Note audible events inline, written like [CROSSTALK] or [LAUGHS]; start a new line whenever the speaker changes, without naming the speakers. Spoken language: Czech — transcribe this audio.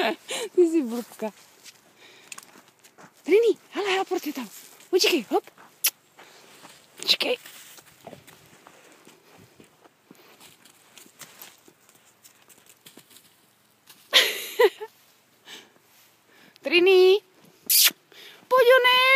[LAUGHS] Ty jsi blbka. Rini, hele, helaport je tam. Počkej, hop. Počkej. Trini, [LAUGHS] pojď ne.